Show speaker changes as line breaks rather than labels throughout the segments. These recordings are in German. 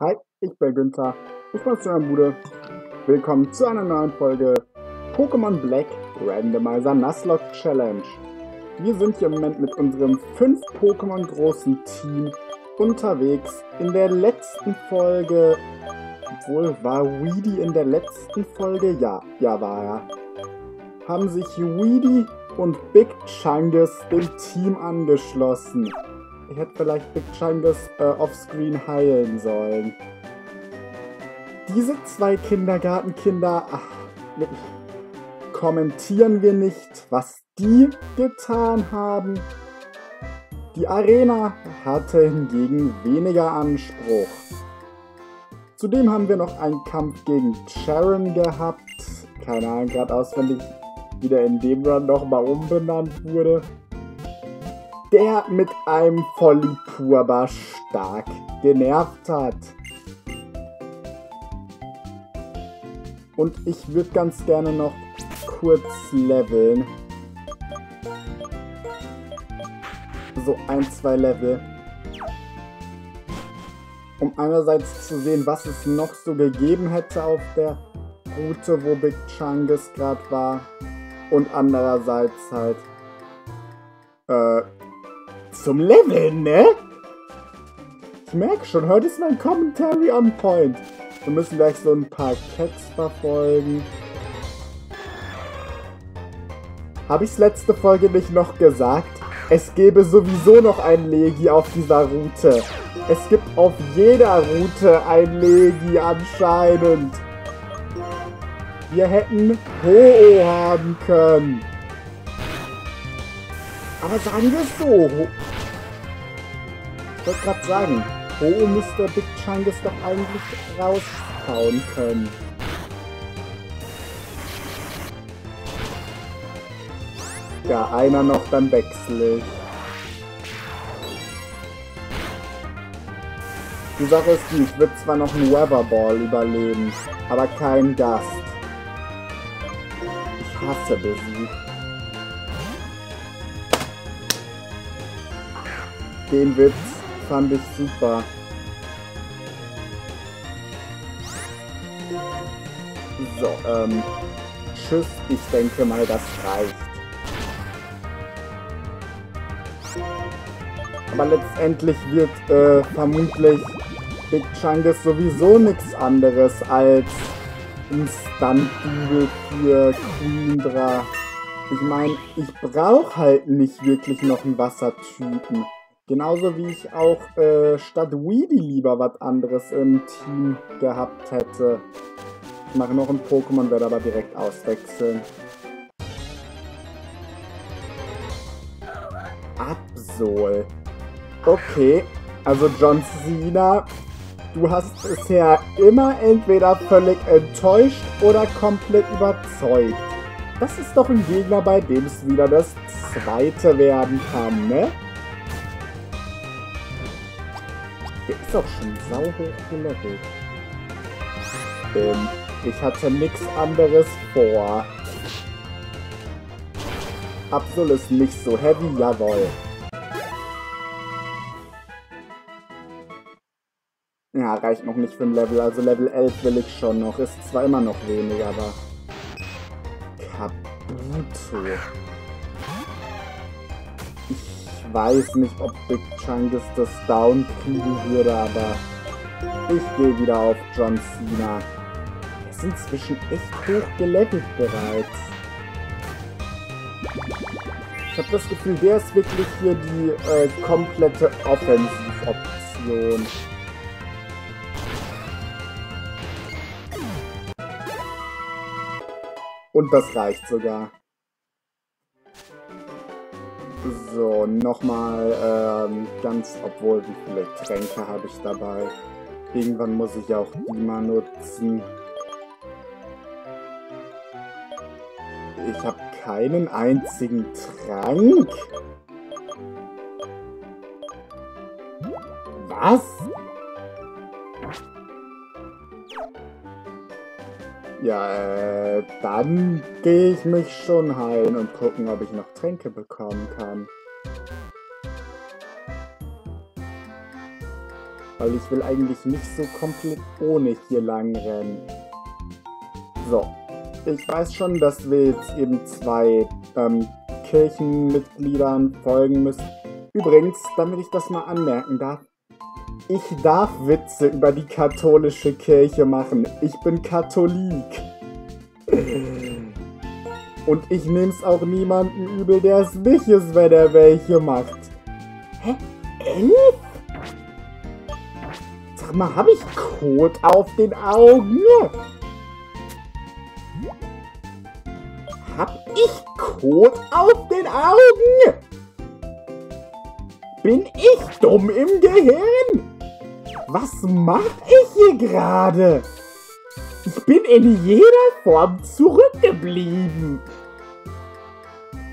Hi, ich bin Günther. Ich bin meiner Bude. Willkommen zu einer neuen Folge Pokémon Black Randomizer Nuzlocke Challenge. Wir sind hier im Moment mit unserem 5 Pokémon großen Team unterwegs. In der letzten Folge, obwohl war Weedy in der letzten Folge? Ja, ja war er. Haben sich Weedy und Big Chungus dem Team angeschlossen. Ich hätte vielleicht Big Chungus äh, offscreen heilen sollen. Diese zwei Kindergartenkinder ach, kommentieren wir nicht, was die getan haben. Die Arena hatte hingegen weniger Anspruch. Zudem haben wir noch einen Kampf gegen Sharon gehabt. Keine Ahnung, gerade auswendig, wie der in dem Run nochmal umbenannt wurde der mit einem Vollipurba stark genervt hat. Und ich würde ganz gerne noch kurz leveln. So ein, zwei Level. Um einerseits zu sehen, was es noch so gegeben hätte auf der Route, wo Big Chungus gerade war. Und andererseits halt äh, zum Leveln, ne? Ich merke schon, heute ist mein Commentary on point. Wir müssen gleich so ein paar Cats verfolgen. Habe ich's letzte Folge nicht noch gesagt? Es gäbe sowieso noch ein Legi auf dieser Route. Es gibt auf jeder Route ein Legi anscheinend. Wir hätten Ho-Oh haben können. Aber sagen wir es so, ich wollte gerade sagen, wo müsste Big Chungus doch eigentlich raushauen können? Ja, einer noch, dann wechsle ich. Die Sache ist die, ich würde zwar noch einen Weatherball überleben, aber kein Gast. Ich hasse Besieg. Den Witz fand ich super. So, ähm, tschüss, ich denke mal, das reicht. Aber letztendlich wird äh, vermutlich Big Chungus sowieso nichts anderes als ein Stunt-Double für Queendra. Ich meine, ich brauche halt nicht wirklich noch einen Wassertypen. Genauso wie ich auch äh, statt Weedy lieber was anderes im Team gehabt hätte. Ich mache noch ein Pokémon, werde aber direkt auswechseln. Absol. Okay, also John Cena, du hast bisher immer entweder völlig enttäuscht oder komplett überzeugt. Das ist doch ein Gegner, bei dem es wieder das zweite werden kann, ne? Der ist auch schon sauhoch gelevelt. Ähm, ich hatte nichts anderes vor. Absol ist nicht so heavy, jawoll. Ja, reicht noch nicht für ein Level. Also Level 11 will ich schon noch. Ist zwar immer noch wenig, aber... Kabuto weiß nicht, ob Big Chungus das down kriegen würde, aber ich gehe wieder auf John Cena. Er ist inzwischen echt hoch gelevelt bereits. Ich habe das Gefühl, der ist wirklich hier die äh, komplette Offensivoption. Und das reicht sogar. So, nochmal ähm, ganz, obwohl, wie viele Tränke habe ich dabei? Irgendwann muss ich auch die mal nutzen. Ich habe keinen einzigen Trank. Was? Ja, äh, dann gehe ich mich schon heilen und gucken, ob ich noch Tränke bekommen kann. Weil ich will eigentlich nicht so komplett ohne hier lang rennen. So. Ich weiß schon, dass wir jetzt eben zwei ähm, Kirchenmitgliedern folgen müssen. Übrigens, damit ich das mal anmerken darf, ich darf Witze über die katholische Kirche machen. Ich bin Katholik. Und ich nehm's auch niemanden übel, der es nicht ist, wenn er welche macht. Hä? Elf? Mal, hab ich Kot auf den Augen? Hab ich Kot auf den Augen? Bin ich dumm im Gehirn? Was mach ich hier gerade? Ich bin in jeder Form zurückgeblieben.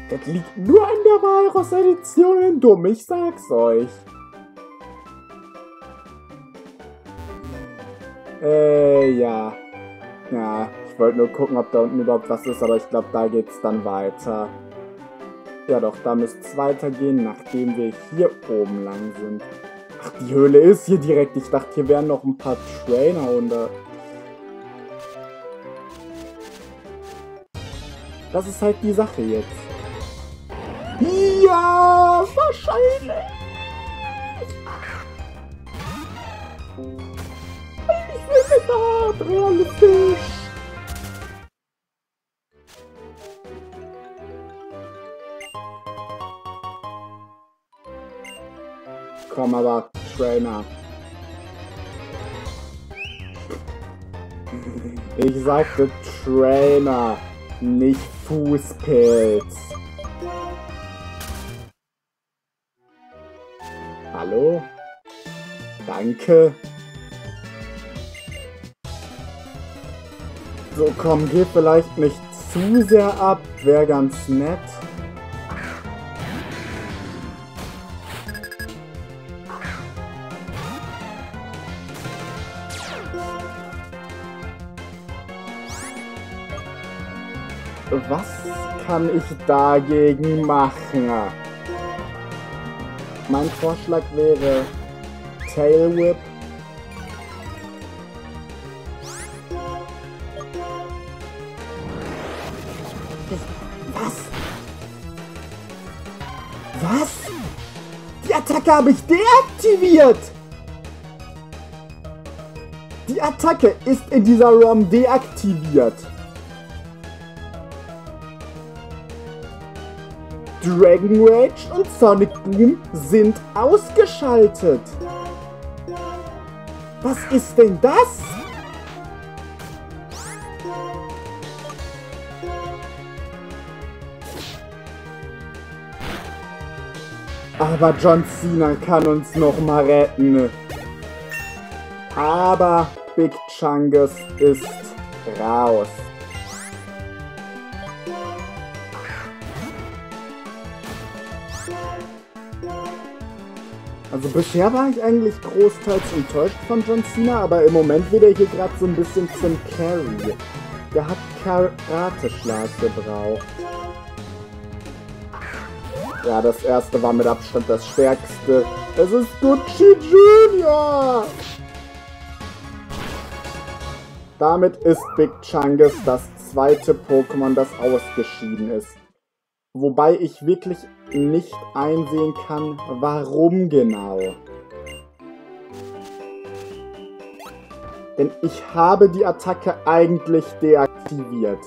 Das liegt nur an der Walross-Edition dumm, ich sag's euch. Äh, ja. Ja, ich wollte nur gucken, ob da unten überhaupt was ist, aber ich glaube, da geht's dann weiter. Ja doch, da müsste es weitergehen, nachdem wir hier oben lang sind. Ach, die Höhle ist hier direkt. Ich dachte, hier wären noch ein paar Trainer unter. Das ist halt die Sache jetzt. Ja, wahrscheinlich. Hart realistisch. Komm aber, Trainer. Ich sagte Trainer, nicht Fußpilz. Hallo? Danke. So, komm, geh vielleicht nicht zu sehr ab, wäre ganz nett. Was kann ich dagegen machen? Mein Vorschlag wäre Tail Whip. Was? Die Attacke habe ich deaktiviert! Die Attacke ist in dieser ROM deaktiviert. Dragon Rage und Sonic Boom sind ausgeschaltet. Was ist denn das? Aber John Cena kann uns noch mal retten. Aber Big Chungus ist raus. Also bisher war ich eigentlich großteils enttäuscht von John Cena, aber im Moment wird er hier gerade so ein bisschen zum Carry. Der hat Karateschlag gebraucht. Ja, das erste war mit Abstand das stärkste. Es ist Gucci Junior! Damit ist Big Chungus das zweite Pokémon, das ausgeschieden ist. Wobei ich wirklich nicht einsehen kann, warum genau. Denn ich habe die Attacke eigentlich deaktiviert.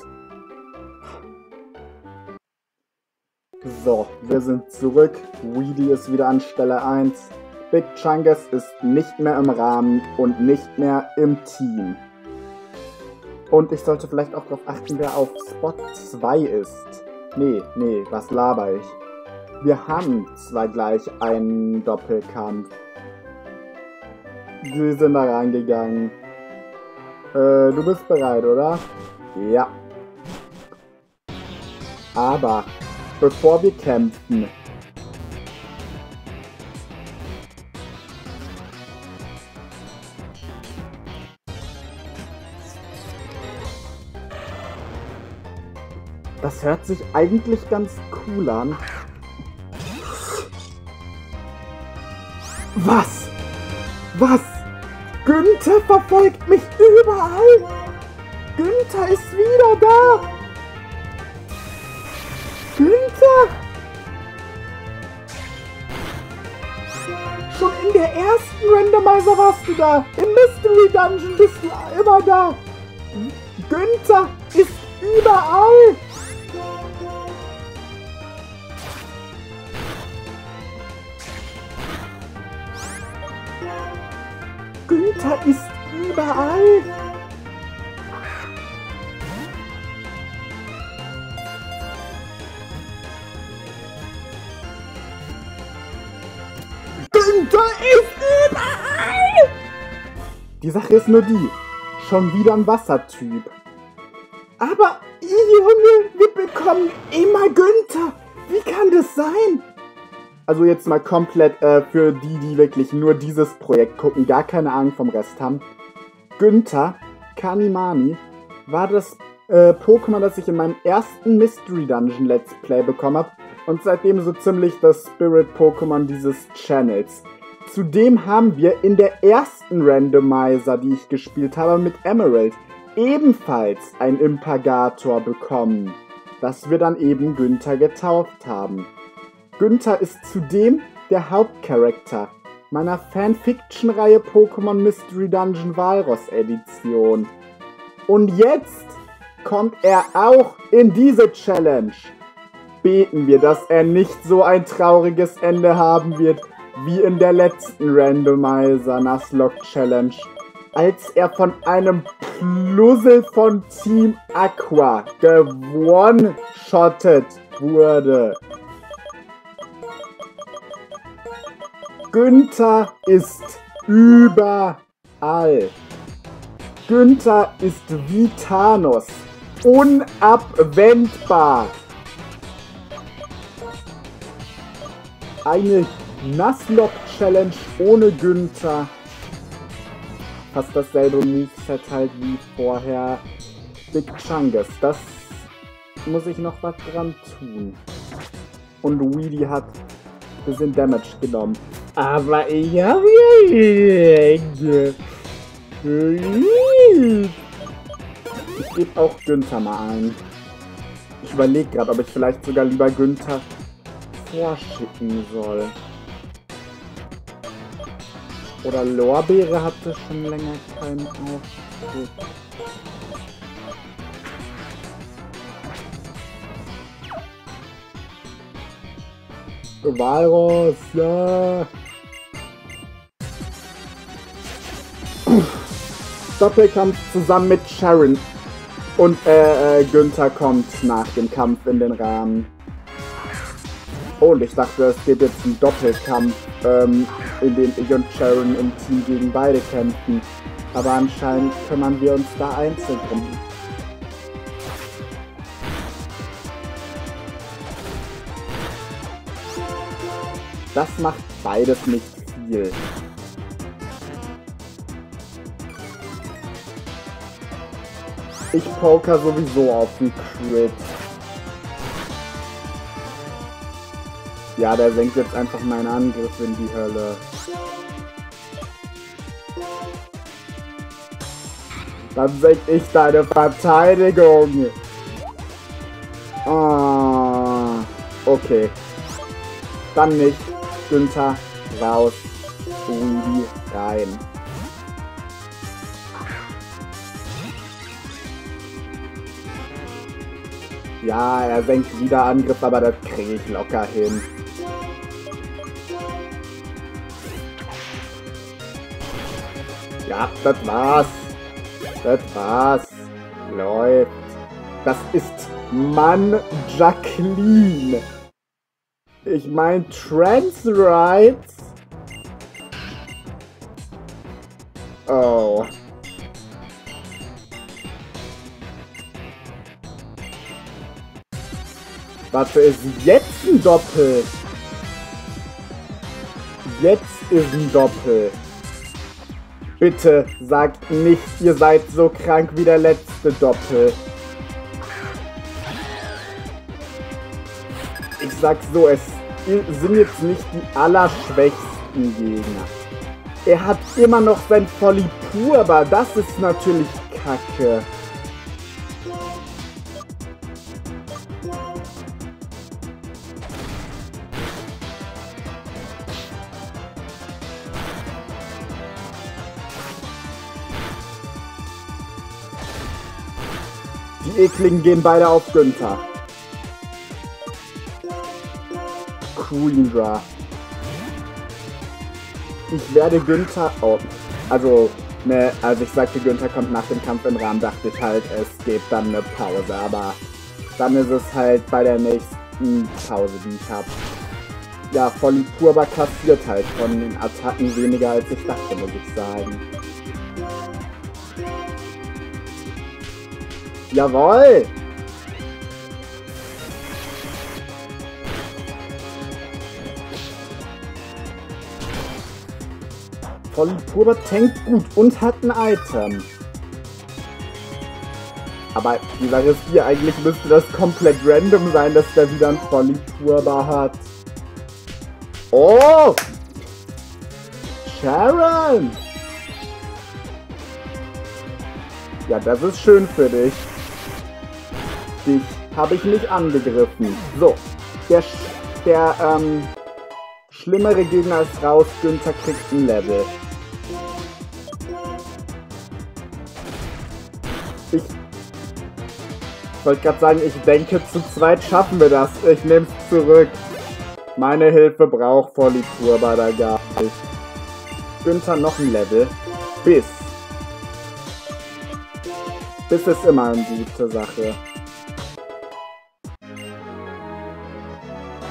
So, wir sind zurück. Weedy ist wieder an Stelle 1. Big Chungus ist nicht mehr im Rahmen und nicht mehr im Team. Und ich sollte vielleicht auch darauf achten, wer auf Spot 2 ist. Nee, nee, was laber ich? Wir haben zwar gleich einen Doppelkampf. Sie sind da reingegangen. Äh, du bist bereit, oder? Ja. Aber, bevor wir kämpfen, Das hört sich eigentlich ganz cool an. Was? Was? Günther verfolgt mich überall. Günther ist wieder da. Schon in der ersten Randomizer warst du da. Im Mystery Dungeon bist du immer da. Günther ist überall. Günther ist überall. Günther ist überall. Die Sache ist nur die, schon wieder ein Wassertyp. Aber, Junge, wir bekommen immer Günther. Wie kann das sein? Also jetzt mal komplett äh, für die, die wirklich nur dieses Projekt gucken, gar keine Ahnung vom Rest haben. Günther Kanimani war das äh, Pokémon, das ich in meinem ersten Mystery Dungeon Let's Play bekommen habe und seitdem so ziemlich das Spirit-Pokémon dieses Channels. Zudem haben wir in der ersten Randomizer, die ich gespielt habe mit Emerald, ebenfalls ein Impagator bekommen, das wir dann eben Günther getauft haben. Günther ist zudem der Hauptcharakter meiner Fanfiction-Reihe Pokémon Mystery Dungeon Walross Edition. Und jetzt kommt er auch in diese Challenge. Beten wir, dass er nicht so ein trauriges Ende haben wird wie in der letzten Randomizer Nuzlocke Challenge, als er von einem Plussel von Team Aqua gewone-shottet wurde. Günther ist überall. Günther ist wie Thanos. Unabwendbar. Eine Nuzlocke-Challenge ohne Günther. Fast dasselbe Moveset halt wie vorher Big Chungus. Das muss ich noch was dran tun. Und Weedy hat ein bisschen Damage genommen. Aber ich habe ja Ich gebe auch Günther mal ein. Ich überlege gerade, ob ich vielleicht sogar lieber Günther vorschicken soll. Oder Lorbeere hatte schon länger keinen Auftritt. Walross, ja. Doppelkampf zusammen mit Sharon. Und äh, äh, Günther kommt nach dem Kampf in den Rahmen. Und ich dachte, es gibt jetzt einen Doppelkampf, ähm, in dem ich und Sharon im Team gegen beide kämpfen. Aber anscheinend kümmern wir uns da einzeln drum. Das macht beides nicht viel. Ich poker sowieso auf den Crit. Ja, der senkt jetzt einfach meinen Angriff in die Hölle. Dann senk ich deine Verteidigung. Ah, okay. Dann nicht. Günther raus, Rudi rein. Ja, er senkt wieder Angriff, aber das kriege ich locker hin. Ja, das war's. Das war's. Läuft. Das ist Mann Jacqueline. Ich meine Trans Rights. Oh. Warte, ist jetzt ein Doppel? Jetzt ist ein Doppel. Bitte sagt nicht, ihr seid so krank wie der letzte Doppel. Ich sag so, es sind jetzt nicht die allerschwächsten Gegner. Er hat immer noch sein Polypur, aber das ist natürlich kacke. Die Ekligen gehen beide auf Günther. Queendra. Ich werde Günther... Oh, also, ne, als ich sagte, Günther kommt nach dem Kampf im Rahmen, dachte ich halt, es gibt dann eine Pause. Aber dann ist es halt bei der nächsten Pause, die ich habe. Ja, Volipurba kassiert halt von den Attacken weniger, als ich dachte, muss ich sagen. Jawoll! Polypurba tankt gut und hat ein Item. Aber die Sache ist hier, eigentlich müsste das komplett random sein, dass der wieder ein Polypurba hat. Oh! Sharon! Ja, das ist schön für dich. Dich habe ich nicht angegriffen. So, der, der ähm, schlimmere Gegner ist raus. Günther kriegt ein Level. Ich wollte gerade sagen, ich denke, zu zweit schaffen wir das. Ich nehme es zurück. Meine Hilfe braucht Politur bei der gar nicht. Günther noch ein Level. Bis. Bis ist immer eine gute Sache.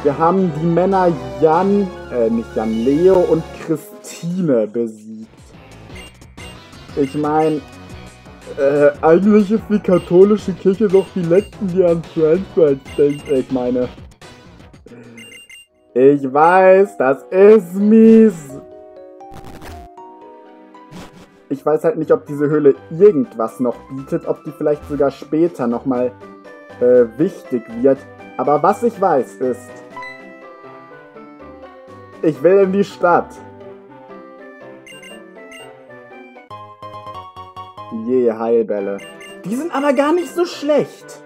Wir haben die Männer Jan, äh, nicht Jan, Leo und Christine besiegt. Ich meine, äh, eigentlich ist die katholische Kirche doch die letzten, die an Transrights denkt. Ich meine, ich weiß, das ist mies. Ich weiß halt nicht, ob diese Höhle irgendwas noch bietet, ob die vielleicht sogar später nochmal äh, wichtig wird. Aber was ich weiß ist, ich will in die Stadt. Je, Heilbälle. Die sind aber gar nicht so schlecht.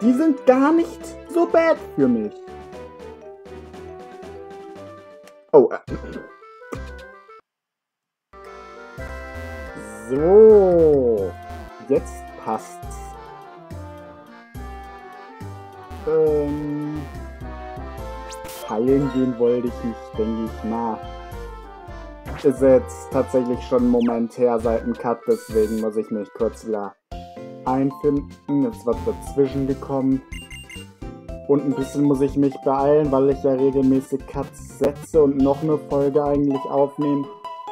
Die sind gar nicht so bad für mich. Oh. Äh. So. Jetzt passt's. Ähm, heilen gehen wollte ich nicht, denke ich mal. Ist jetzt tatsächlich schon ein Moment her seit dem Cut, deswegen muss ich mich kurz wieder einfinden. Jetzt wird dazwischen gekommen. Und ein bisschen muss ich mich beeilen, weil ich ja regelmäßig Cuts setze und noch eine Folge eigentlich aufnehmen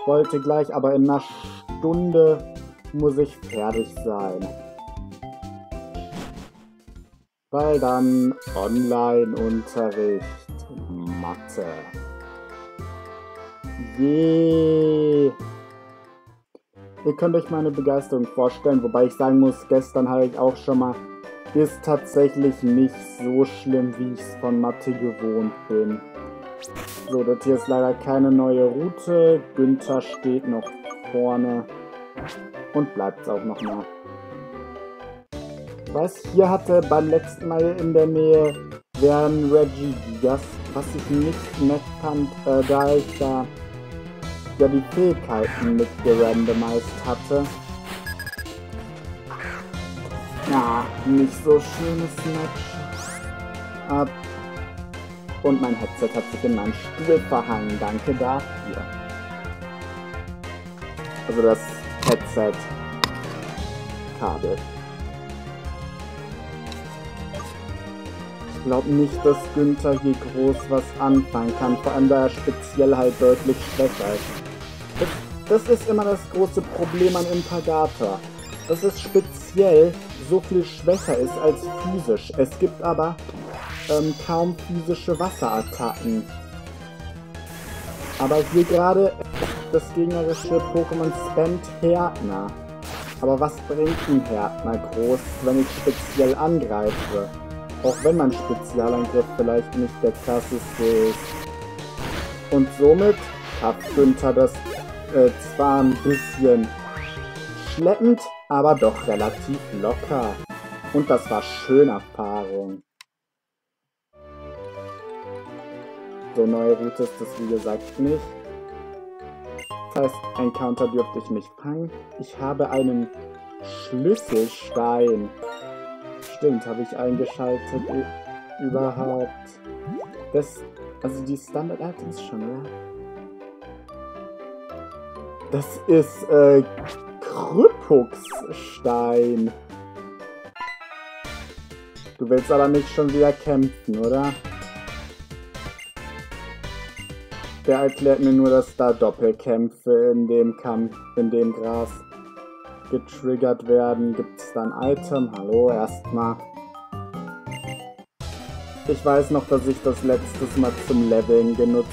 wollte gleich. Aber in einer Stunde muss ich fertig sein weil dann Online-Unterricht Mathe. Je. Ihr könnt euch meine Begeisterung vorstellen, wobei ich sagen muss, gestern ich auch schon mal, ist tatsächlich nicht so schlimm, wie ich es von Mathe gewohnt bin. So, das hier ist leider keine neue Route. Günther steht noch vorne und bleibt es auch noch mal weiß, hier hatte beim letzten Mal in der Nähe wären Reggie Gigas, was ich nicht nett fand, äh, da ich da ja die Fähigkeiten mit gerandomized hatte. Ja, nicht so schönes Match. Ab. Und mein Headset hat sich in meinen Stuhl verhangen. Danke dafür. Also das Headset-Kabel. Glaube nicht, dass Günther hier groß was anfangen kann, vor allem da er speziell halt deutlich schwächer ist. Das, das ist immer das große Problem an Impagator, dass es speziell so viel schwächer ist als physisch. Es gibt aber ähm, kaum physische Wasserattacken. Aber hier gerade das gegnerische Pokémon spammt Härtner. Aber was bringt ein Härtner groß, wenn ich speziell angreife? Auch wenn mein Spezialangriff vielleicht nicht der krasseste ist. Und somit hat Günther das äh, zwar ein bisschen schleppend, aber doch relativ locker. Und das war schöne Erfahrung. So neue Route ist das wie gesagt nicht. Das heißt, ein Counter dürfte ich nicht fangen. Ich habe einen Schlüsselstein. Stimmt, habe ich eingeschaltet überhaupt. Das, also die Standard-Items schon, oder? Das ist, äh, Krypux-Stein. Du willst aber nicht schon wieder kämpfen, oder? Der erklärt mir nur, dass da Doppelkämpfe in dem Kampf, in dem Gras getriggert werden. Gibt es da ein Item? Hallo, erstmal. Ich weiß noch, dass ich das letztes Mal zum Leveln genutzt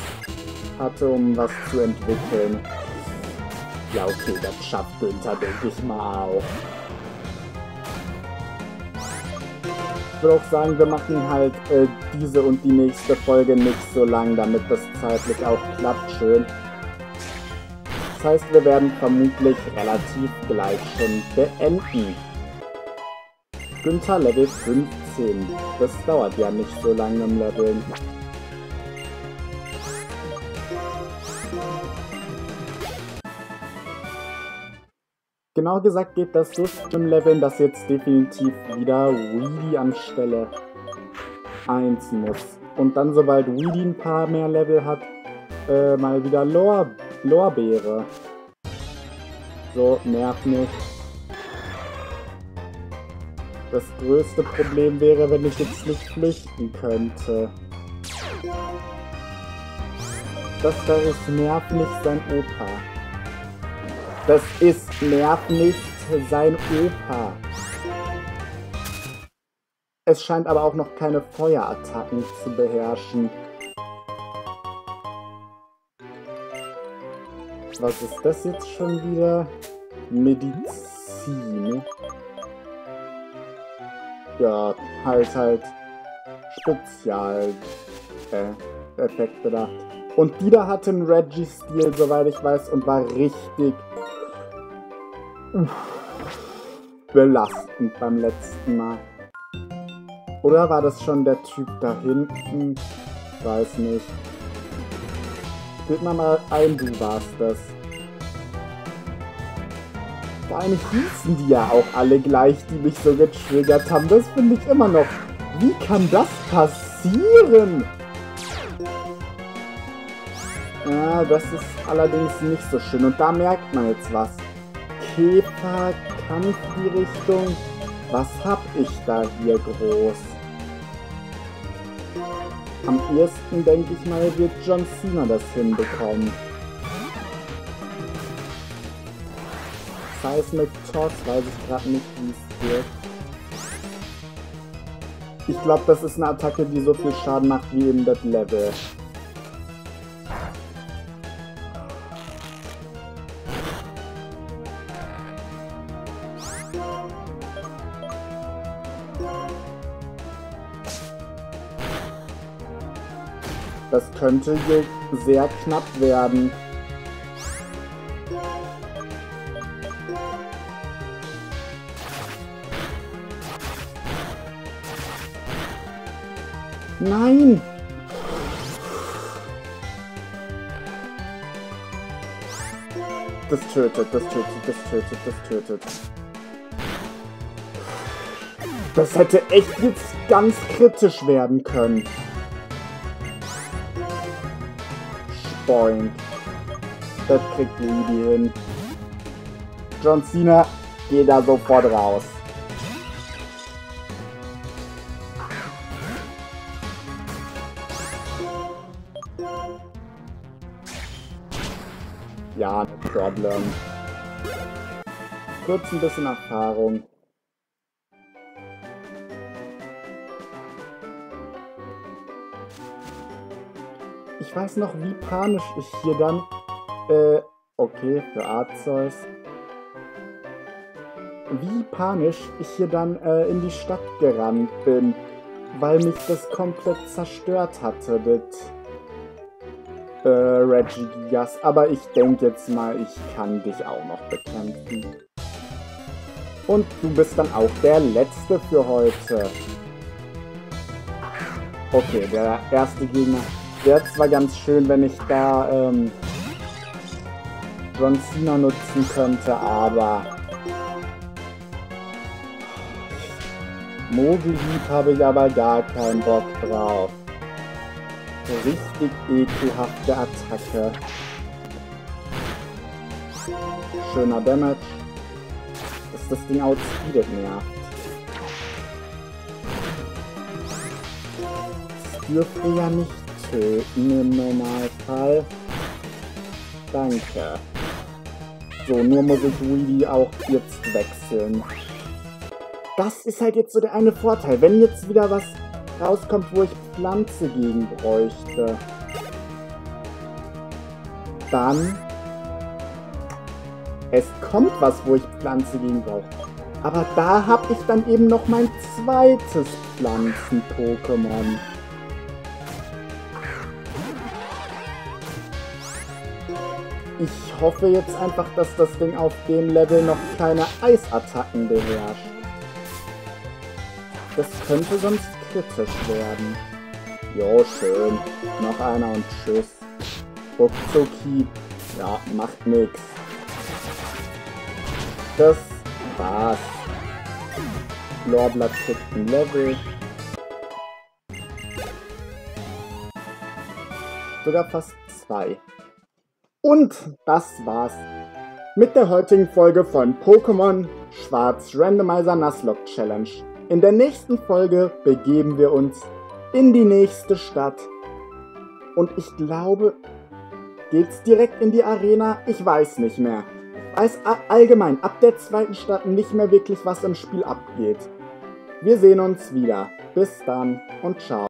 hatte, um was zu entwickeln. Ja, okay, das schafft Günther, denke ich mal auch. Ich würde auch sagen, wir machen halt äh, diese und die nächste Folge nicht so lang, damit das zeitlich auch klappt schön. Das heißt, wir werden vermutlich relativ gleich schon beenden. Günther Level 15. Das dauert ja nicht so lange im Leveln. Genau gesagt geht das so im Leveln, dass jetzt definitiv wieder Weedy an Stelle 1 muss. Und dann, sobald Weedy ein paar mehr Level hat, äh, mal wieder Lor Lorbeere. So, nervt nicht. Das größte Problem wäre, wenn ich jetzt nicht flüchten könnte. Das da ist Nerv nicht sein Opa. Das ist Nerv nicht sein Opa. Es scheint aber auch noch keine Feuerattacken zu beherrschen. Was ist das jetzt schon wieder? Medizin. Ja, halt halt Spezial äh, da. Und die da hatte einen Reggie-Stil, soweit ich weiß, und war richtig belastend beim letzten Mal. Oder war das schon der Typ da hinten? Weiß nicht. Bild mal mal ein, du warst das. Vor allem hießen die ja auch alle gleich, die mich so getriggert haben. Das finde ich immer noch. Wie kann das passieren? Ja, das ist allerdings nicht so schön. Und da merkt man jetzt was. Käfer, Kampf die Richtung. Was hab ich da hier groß? Am ersten, denke ich mal, wird John Cena das hinbekommen. Seismic Toss, weiß ich gerade nicht, wie es wird. Ich glaube, das ist eine Attacke, die so viel Schaden macht wie eben das Level. Könnte hier sehr knapp werden. Nein! Das tötet, das tötet, das tötet, das tötet. Das hätte echt jetzt ganz kritisch werden können. Point. Das kriegt Lady hin. John Cena geht da sofort raus. Ja, no problem. Kurz ein bisschen Erfahrung. Ich weiß noch, wie panisch ich hier dann... Äh, okay, für Arzeus. Wie panisch ich hier dann äh, in die Stadt gerannt bin. weil mich das komplett zerstört hatte, das äh, Regigigas. Aber ich denke jetzt mal, ich kann dich auch noch bekämpfen. Und du bist dann auch der Letzte für heute. Okay, der erste Gegner wäre zwar ganz schön, wenn ich da ähm, John Cena nutzen könnte, aber Mogelhieb habe ich aber gar keinen Bock drauf. Richtig ekelhafte Attacke. Schöner Damage. Dass das Ding outspeedet nervt. Das dürfte ja nicht töten im Normalfall. Danke. So, nur muss ich Weedy auch jetzt wechseln. Das ist halt jetzt so der eine Vorteil. Wenn jetzt wieder was rauskommt, wo ich Pflanze gegen bräuchte, dann... Es kommt was, wo ich Pflanze gegen brauche. Aber da habe ich dann eben noch mein zweites Pflanzen-Pokémon. Hoffe jetzt einfach, dass das Ding auf dem Level noch keine Eisattacken beherrscht. Das könnte sonst kritisch werden. Jo, schön. Noch einer und tschüss. Ruckzucki. Ja, macht nix. Das war's. Lorblatt kriegt ein Level. Sogar fast zwei. Und das war's mit der heutigen Folge von Pokémon Schwarz Randomizer Nuzlocke Challenge. In der nächsten Folge begeben wir uns in die nächste Stadt. Und ich glaube, geht's direkt in die Arena? Ich weiß nicht mehr. Ich weiß allgemein ab der zweiten Stadt nicht mehr wirklich, was im Spiel abgeht. Wir sehen uns wieder. Bis dann und ciao.